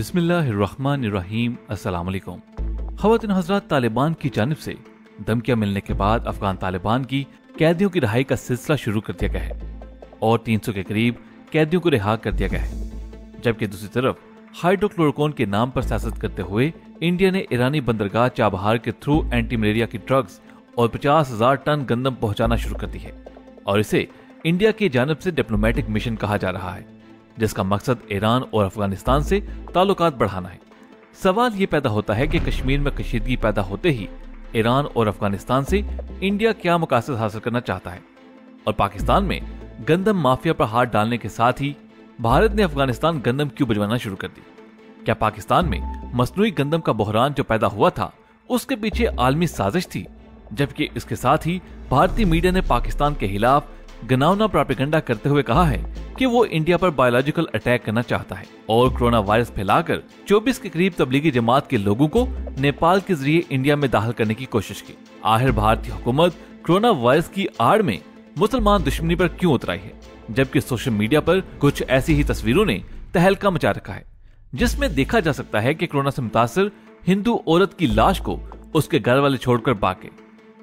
बिस्मिल्लाहिर्रहमानिर्रहीम अस्सलाम वालेकुम खवातीन हजरात तालिबान की जानब से धमकियाँ मिलने के बाद अफगान तालिबान की कैदियों की रिहाई का सिलसिला शुरू कर दिया गया है और 300 के करीब कैदियों को रिहा कर दिया गया है। जबकि दूसरी तरफ़ हाइड्रोक्लोरोकोन के नाम पर सियासत करते हुए इंडिया ने ईरानी बंदरगाह चाबहार के थ्रू एंटी मलेरिया की ड्रग्स और पचास हज़ार टन गंदम पहुंचाना शुरू कर दी है और इसे इंडिया की जानब से डिप्लोमेटिक मिशन कहा जा रहा है। जिसका मकसद ईरान और अफ़गानिस्तान से ताल्लुकात बढ़ाना है। सवाल ये पैदा होता है कि कश्मीर में कशीदगी पैदा होते ही ईरान और अफ़गानिस्तान से इंडिया क्या मकासद हासिल करना चाहता है? और पाकिस्तान में गंदम माफिया पर हाथ डालने के साथ ही भारत ने अफ़गानिस्तान गंदम क्यों भिजवाना शुरू कर दी क्या पाकिस्तान में मसनू गंदम का बहरान जो पैदा हुआ था, उसके पीछे आलमी साजिश थी, जबकि इसके साथ ही भारतीय मीडिया ने पाकिस्तान के खिलाफ गनावना प्रापिकंडा करते हुए कहा है कि वो इंडिया पर बायोलॉजिकल अटैक करना चाहता है और कोरोना वायरस फैलाकर 24 के करीब तबलीगी जमात के लोगों को नेपाल के ज़रिए इंडिया में दाखिल करने की कोशिश की। आखिर भारतीय हुकूमत कोरोना वायरस की आड़ में मुसलमान दुश्मनी पर क्यों उतराई है? जबकि सोशल मीडिया पर कुछ ऐसी ही तस्वीरों ने तहलका मचा रखा है, जिसमें देखा जा सकता है कि कोरोना से मुतासर हिंदू औरत की लाश को उसके घर वाले छोड़कर भागे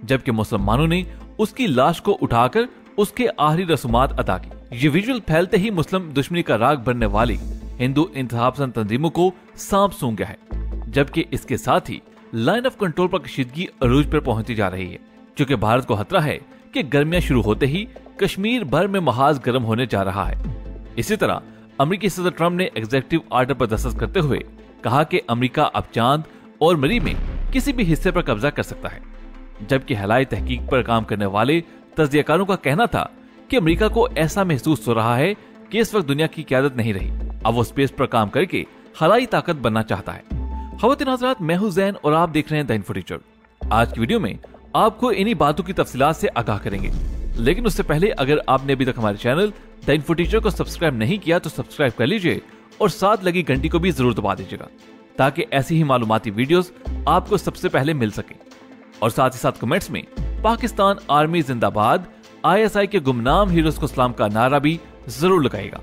जबकि मुसलमानों ने उसकी लाश को उठाकर उसके आखिरी रसूमात अदा की। ये विजुअल फैलते ही मुस्लिम दुश्मनी का राग बनने वाली हिंदू इंतहा तंजीमों को सांप सूंघ गया है, जबकि इसके साथ ही लाइन ऑफ़ कंट्रोल पर कशीदगी अरूज पर पहुँचती जा रही है, क्योंकि भारत को खतरा है कि गर्मियाँ शुरू होते ही कश्मीर भर में महाज गर्म होने जा रहा है। इसी तरह अमरीकी सदर ट्रंप ने एग्जेक्टिव आर्डर पर दस्तखत करते हुए कहा कि अमरीका अब चाँद और मरी में किसी भी हिस्से पर कब्जा कर सकता है, जबकि हलाई तहकीक पर काम करने वाले तजियाकारों का कहना था कि अमेरिका को ऐसा महसूस हो रहा है कि इस वक्त दुनिया की क्यादत नहीं रही। अब वो स्पेस पर काम करके हलाई ताकत बनना चाहता है। खवतिन हजरात मैं हूँ जैन और आप देख रहे हैं आज की वीडियो में आपको इन्हीं बातों की तफसीलात से आगाह करेंगे। लेकिन उससे पहले अगर आपने अभी तक हमारे चैनल द इन्फोटीचर को सब्सक्राइब नहीं किया तो सब्सक्राइब कर लीजिए और साथ लगी घंटी को भी ज़रूर दबा दीजिएगा, ताकि ऐसी ही मालूमती वीडियोस आपको सबसे पहले मिल सके। और साथ ही साथ कमेंट्स में पाकिस्तान आर्मी जिंदाबाद, आईएसआई के गुमनाम हीरोज को सलाम का नारा भी ज़रूर लगाएगा।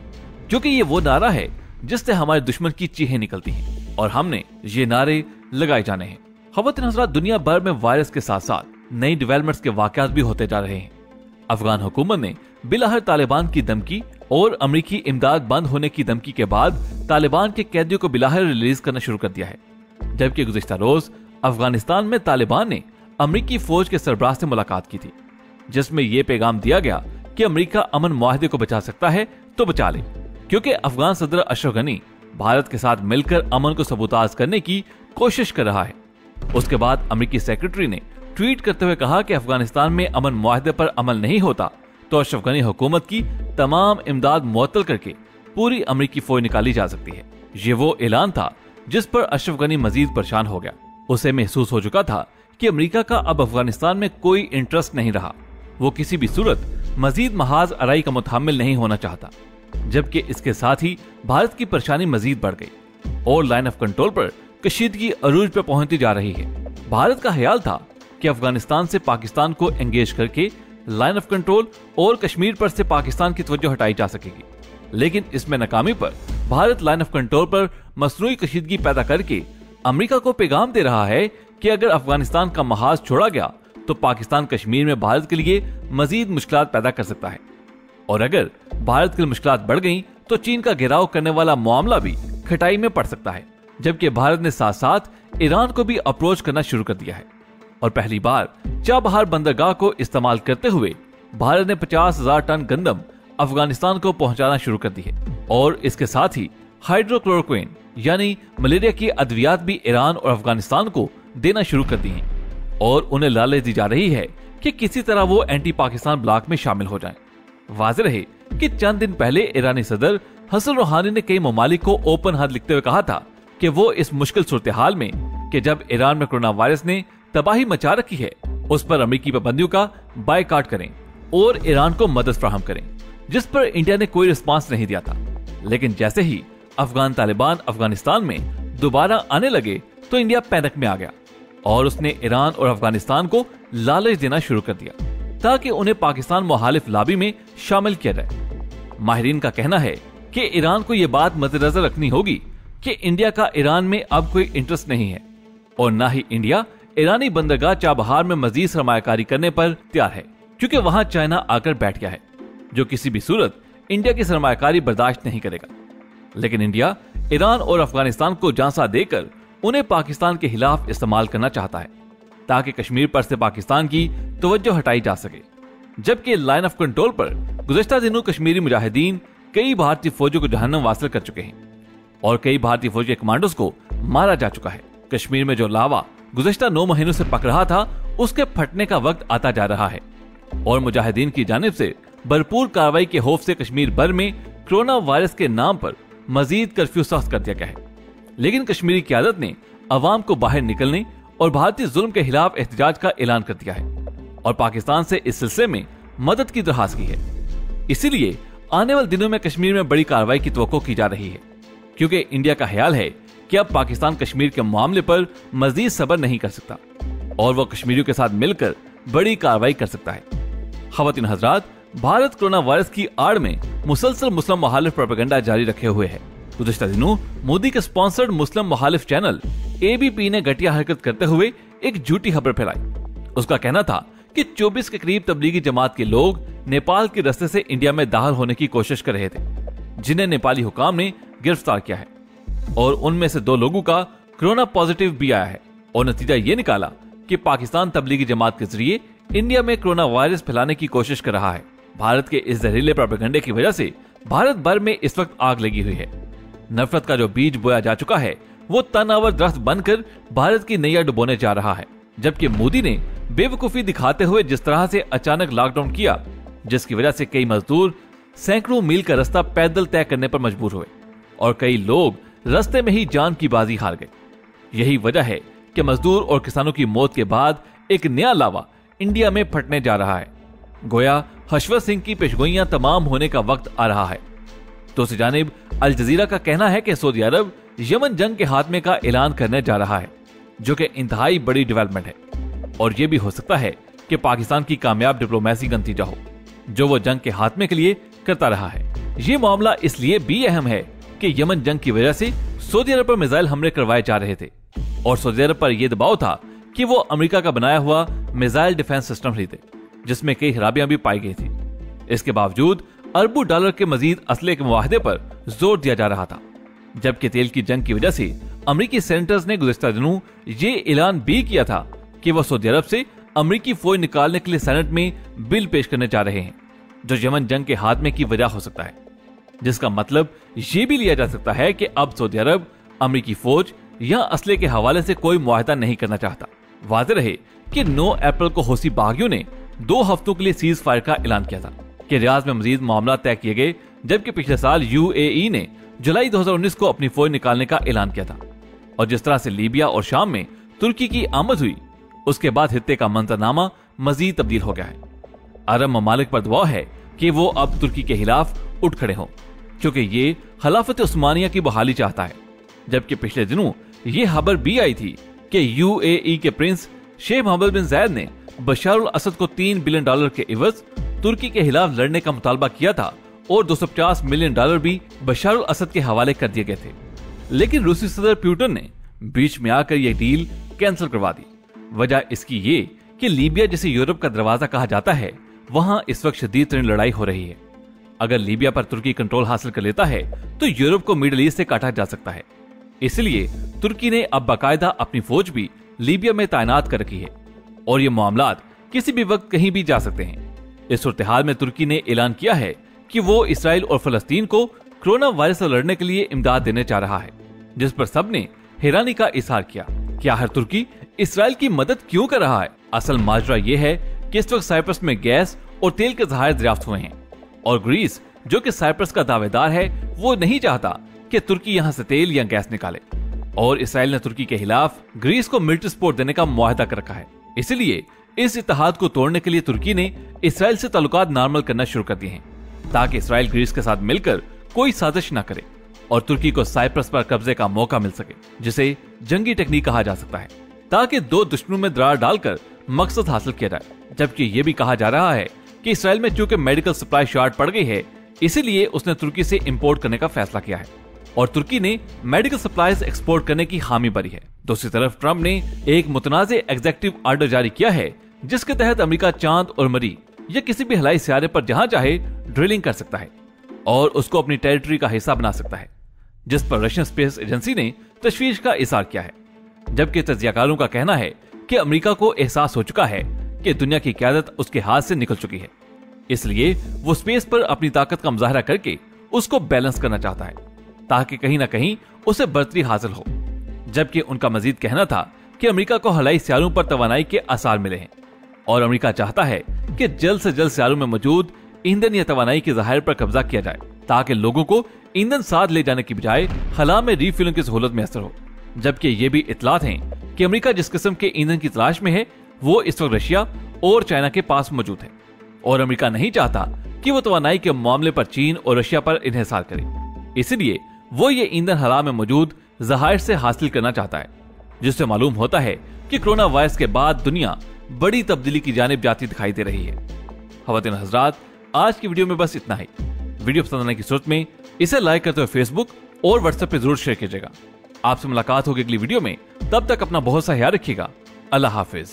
क्योंकि ये वो नारा है जिससे हमारे दुश्मन की चीहें निकलती हैं और हमने ये नारे लगाए जाने हैं। खबर हजरा दुनिया भर में वायरस के साथ साथ नई डेवलपमेंट्स के वाकत भी होते जा रहे हैं। अफगान हुकूमत ने बिलाहर तालिबान की धमकी और अमरीकी इमदाद बंद होने की धमकी के बाद तालिबान के कैदियों को बिलाहर रिलीज़ करना शुरू कर दिया है। जबकि गुजशत रोज अफ़गानिस्तान में तालिबान ने अमरीकी फौज के सरबराह से मुलाकात की थी, जिसमें यह पैगाम दिया गया कि अमरीका अमन माहदे को बचा सकता है तो बचा ले, क्योंकि अफगान सदर अशरफ गनी भारत के साथ मिलकर अमन को सबूताज करने की कोशिश कर रहा है। उसके बाद अमरीकी सेक्रेटरी ने ट्वीट करते हुए कहा कि अफ़गानिस्तान में अमन माहदे पर अमल नहीं होता तो अशरफ गनी हुकूमत की तमाम इमदाद मुअत्तल करके पूरी अमरीकी फौज निकाली जा सकती है। ये वो ऐलान था जिस पर अशरफ गनी मजीद परेशान हो गया। उसे महसूस हो चुका था कि अमेरिका का अब अफ़गानिस्तान में कोई इंटरेस्ट नहीं रहा। वो किसी भी सूरत मजीद महाज अराई का मुतामिल नहीं होना चाहता, जबकि इसके साथ ही भारत की परेशानी मजीद बढ़ गई और लाइन ऑफ़ कंट्रोल पर कशीदगी अरूज पर पहुँचती जा रही है। भारत का ख्याल था कि अफ़गानिस्तान से पाकिस्तान को एंगेज करके लाइन ऑफ़ कंट्रोल और कश्मीर पर से पाकिस्तान की तवज्जो हटाई जा सकेगी। लेकिन इसमें नाकामी पर भारत लाइन ऑफ़ कंट्रोल पर मसनू कशीदगी पैदा करके अमेरिका को पैगाम दे रहा है कि अगर अफ़गानिस्तान का महाज छोड़ा गया तो पाकिस्तान कश्मीर में भारत के लिए मजीद मुश्किल पैदा कर सकता है। और अगर भारत की मुश्किल बढ़ गई तो चीन का घेराव करने वाला मामला भी खटाई में पड़ सकता है, जबकि भारत ने साथ साथ ईरान को भी अप्रोच करना शुरू कर दिया है। और पहली बार चाबहार बंदरगाह को इस्तेमाल करते हुए भारत ने पचास हज़ार टन गंदम अफ़गानिस्तान को पहुंचाना शुरू कर दी है। और इसके साथ ही हाइड्रोक्लोरोक्विन, यानी मलेरिया की अद्वियात भी ईरान और अफ़गानिस्तान को देना शुरू कर दी है और उन्हें लालच दी जा रही है कि किसी तरह वो एंटी पाकिस्तान ब्लॉक में शामिल हो जाएँ। वाज रहे कि चंद दिन पहले ईरानी सदर हसन रूहानी ने कई ममालिक को ओपन हाथ लिखते हुए कहा था कि वो इस मुश्किल सूरत हाल में कि जब ईरान में कोरोना वायरस ने तबाही मचा रखी है, उस पर अमरीकी पाबंदियों का बायकाट करें और ईरान को मदद फ्राहम करें, जिस पर इंडिया ने कोई रिस्पांस नहीं दिया था लेकिन जैसे ही अफगान तालिबान अफ़गानिस्तान में दोबारा आने लगे तो इंडिया पैनक में आ गया और उसने ईरान और अफ़गानिस्तान को लालच देना शुरू कर दिया, ताकि उन्हें पाकिस्तान मुहालिफ लाबी में शामिल किया जाए। माहरीन का कहना है कि ईरान को यह बात मद्देनजर रखनी होगी कि इंडिया का ईरान में अब कोई इंटरेस्ट नहीं है, और न ही इंडिया ईरानी बंदरगाह चाबहार में मजीद सरमाकारी करने पर तैयार है, क्योंकि वहाँ चाइना आकर बैठ गया है, जो किसी भी सूरत इंडिया की सरमाकारी बर्दाश्त नहीं करेगा। लेकिन इंडिया ईरान और अफ़गानिस्तान को झांसा देकर उन्हें पाकिस्तान के खिलाफ इस्तेमाल करना चाहता है, ताकि कश्मीर पर से पाकिस्तान की तवज्जो हटाई जा सके। जबकि लाइन ऑफ़ कंट्रोल पर गुजशत दिनों कश्मीरी मुजाहिदीन कई भारतीय फौजों को जहन्नम वासिल कर चुके हैं और कई भारतीय फौजी कमांडोज को मारा जा चुका है। कश्मीर में जो लावा गुजशत नौ महीनों से पक रहा था, उसके फटने का वक्त आता जा रहा है और मुजाहिदीन की जानब से भरपूर कार्रवाई के खौफ से कश्मीर भर में कोरोना वायरस के नाम पर मजीद कर्फ्यू सख्त कर दिया गया है। लेकिन कश्मीरी क्यादत ने अवाम को बाहर निकलने और भारतीय जुल्म के खिलाफ एहतजाज का ऐलान कर दिया है और पाकिस्तान से इस सिलसिले में मदद की दरखास्त की है। इसीलिए आने वाले दिनों में कश्मीर में बड़ी कार्रवाई की तो की जा रही है, क्योंकि इंडिया का ख्याल है कि अब पाकिस्तान कश्मीर के मामले पर मजीद सबर नहीं कर सकता और वह कश्मीरियों के साथ मिलकर बड़ी कार्रवाई कर सकता है। खवतिन हजरात, भारत कोरोना वायरस की आड़ में मुसलसल मुस्लिम मुहालिफ प्रोपेगेंडा जारी रखे हुए है। गुजशत दिनों मोदी के स्पॉन्सर्ड मुस्लिम मुहालिफ चैनल एबीपी ने घटिया हरकत करते हुए एक झूठी खबर फैलाई। उसका कहना था कि 24 के करीब तबलीगी जमात के लोग नेपाल के रस्ते से इंडिया में दाखिल होने की कोशिश कर रहे थे, जिन्हें नेपाली हुकाम ने गिरफ़्तार किया है। और उनमें से दो लोगों का कोरोना पॉजिटिव भी आया है। और नतीजा ये निकाला कि पाकिस्तान तबलीगी जमात के ज़रिए इंडिया में कोरोना वायरस फैलाने की कोशिश कर रहा है। भारत के इस जहरीले प्रोपेगंडे की वजह से भारत भर में इस वक्त आग लगी हुई है। नफरत का जो बीज बोया जा चुका है, वो तनावर दरख्त बनकर भारत की नैया डुबोने जा रहा है। जबकि मोदी ने बेवकूफ़ी दिखाते हुए जिस तरह से अचानक लॉकडाउन किया, जिसकी वजह से कई मजदूर सैकड़ों मील का रास्ता पैदल तय करने पर मजबूर हुए और कई लोग रास्ते में ही जान की बाजी हार गए। यही वजह है कि मजदूर और किसानों की मौत के बाद एक नया लावा इंडिया में फटने जा रहा है। गोया हशवत सिंह की पेशगोइयाँ तमाम होने का वक्त आ रहा है। तो जानब अल जजीरा का कहना है कि सऊदी अरब यमन जंग के हाथमे का ऐलान करने जा रहा है, जो कि इंतहाई बड़ी डेवलपमेंट है। और यह भी हो सकता है कि पाकिस्तान की कामयाब डिप्लोमेसी का नतीजा हो, जो वो जंग के हाथमे के लिए करता रहा है। ये मामला इसलिए भी अहम है कि यमन जंग की वजह से सऊदी अरब पर मिसाइल हमले करवाए जा रहे थे, और सऊदी अरब पर यह दबाव था कि वो अमेरिका का बनाया हुआ मिसाइल डिफेंस सिस्टम खरीदे, जिसमें कई खराबियाँ भी पाई गई थी। इसके बावजूद अरबों डॉलर के मजीद असले के मुआहदे पर ज़ोर दिया जा रहा था, जबकि तेल की जंग की वजह से अमरीकी सेनेटर्स ने गुजशत दिनों ये ऐलान भी किया था कि वह सऊदी अरब से अमरीकी फौज निकालने के लिए सेनेट में बिल पेश करने जा रहे हैं, जो यमन जंग के हाथ में की वजह हो सकता है, जिसका मतलब ये भी लिया जा सकता है कि अब सऊदी अरब अमरीकी फौज या असले के हवाले से कोई मुआहदा नहीं करना चाहता। वाजे रहे कि 9 अप्रैल को हौसी बागियों ने दो हफ्तों के लिए सीज फायर का ऐलान किया था। कि रियाज में मजीद मामला तय किए गए, जबकि पिछले साल यूएई ने जुलाई 2019 को अपनी फौज निकालने का ऐलान किया था। और जिस तरह से लीबिया और शाम में तुर्की की आमद हुई, उसके बाद हित्ते का मंजरनामा मजीद तब्दील हो गया है। अरब ममालिक पर दबाव है कि वो अब तुर्की के खिलाफ उठ खड़े हों, क्योंकि ये खिलाफत उस्मानिया की बहाली चाहता है। जबकि पिछले दिनों ये खबर भी आई थी कि यूएई के prince Sheikh Mohammed bin Zayed ने बशारुल असद को तीन बिलियन डॉलर के इवज तुर्की के खिलाफ लड़ने का मुतालबा किया था और 250 मिलियन डॉलर भी बशारुल असद के हवाले कर दिए गए थे। लेकिन रूसी सदर प्यूटन ने बीच में आकर यह डील कैंसिल करवा दी। वजह इसकी ये कि लीबिया जिसे यूरोप का दरवाज़ा कहा जाता है, वहाँ इस वक्त शदीद तरीन लड़ाई हो रही है। अगर लीबिया पर तुर्की कंट्रोल हासिल कर लेता है तो यूरोप को मिडल ईस्ट से काटा जा सकता है। इसलिए तुर्की ने अब बाकायदा अपनी फौज भी लीबिया में तैनात कर रखी है और ये मामला किसी भी वक्त कहीं भी जा सकते हैं। इस सूरत में तुर्की ने ऐलान किया है कि वो इसराइल और फलस्तीन को कोरोना वायरस से लड़ने के लिए इमदाद देने जा रहा है, जिस पर सबने हैरानी का इजहार किया। क्या हर तुर्की इसराइल की मदद क्यों कर रहा है? असल माजरा ये है कि इस वक्त साइप्रस में गैस और तेल के जहाज़ दरियाफ्त हुए हैं और ग्रीस, जो कि साइप्रस का दावेदार है, वो नहीं चाहता कि तुर्की यहाँ से तेल या गैस निकाले। और इसराइल ने तुर्की के खिलाफ ग्रीस को मिलिट्री सपोर्ट देने का मुआहदा कर रखा है। इसलिए इस इतिहाद को तोड़ने के लिए तुर्की ने इसराइल से ताल्लुकात नॉर्मल करना शुरू कर दिए हैं, ताकि इसराइल ग्रीस के साथ मिलकर कोई साजिश न करे और तुर्की को साइप्रस पर कब्जे का मौका मिल सके, जिसे जंगी टेक्निक कहा जा सकता है, ताकि दो दुश्मनों में दरार डालकर मकसद हासिल किया जाए। जबकि ये भी कहा जा रहा है कि इसराइल में चूँकि मेडिकल सप्लाई शॉर्ट पड़ गई है, इसीलिए उसने तुर्की से इंपोर्ट करने का फैसला किया है और तुर्की ने मेडिकल सप्लाईज एक्सपोर्ट करने की हामी भरी है। दूसरी तरफ़ ट्रंप ने एक मुतनाज एग्जेक्टिव ऑर्डर जारी किया है जिसके तहत अमेरिका चाँद और मरी या किसी भी हलाई सियारे पर जहाँ चाहे ड्रिलिंग कर सकता है और उसको अपनी टेरिटरी का हिस्सा बना सकता है, जिस पर रशियन स्पेस एजेंसी ने तशवीश का इशार किया है। जबकि तजियाकारों का कहना है कि अमेरिका को एहसास हो चुका है कि दुनिया की क्यादत उसके हाथ से निकल चुकी है। इसलिए वो स्पेस पर अपनी ताकत का मुजाहरा करके उसको बैलेंस करना चाहता है, ताकि कहीं ना कहीं उसे बढ़तरी हासिल हो। जबकि उनका मजीद कहना था कि अमेरिका को हलाई सियारों पर तवानाई के आसार मिले हैं। और अमेरिका चाहता है कि जल्द से जल्द सियारों में मौजूद ईंधन या तवानाई के जहायर पर कब्जा किया जाए, ताकि लोगों को ईंधन साथ ले जाने की बजाय हला में रीफिलिंग की सहूलत मैसर हो। जबकि ये भी इतलात हैं कि अमेरिका जिस किस्म के ईंधन की तलाश में है, वो इस वक्त रशिया और चाइना के पास मौजूद है। और अमेरिका नहीं चाहता कि वो तोानाई के मामले पर चीन और रशिया पर इन्हेसार करे। इसलिए वो ये ईंधन हला में मौजूद जहायर से हासिल करना चाहता है, जिससे मालूम होता है कि कोरोना वायरस के बाद दुनिया बड़ी तब्दीली की जानब जाती दिखाई दे रही है। हवातिन हजरात, आज की वीडियो में बस इतना ही। वीडियो पसंद आने की सूरत में इसे लाइक करते हुए फेसबुक और व्हाट्सएप पे ज़रूर शेयर कीजिएगा। आपसे मुलाकात होगी अगली वीडियो में। तब तक अपना बहुत सा ख्याल रखिएगा। अल्लाह हाफिज।